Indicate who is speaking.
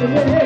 Speaker 1: car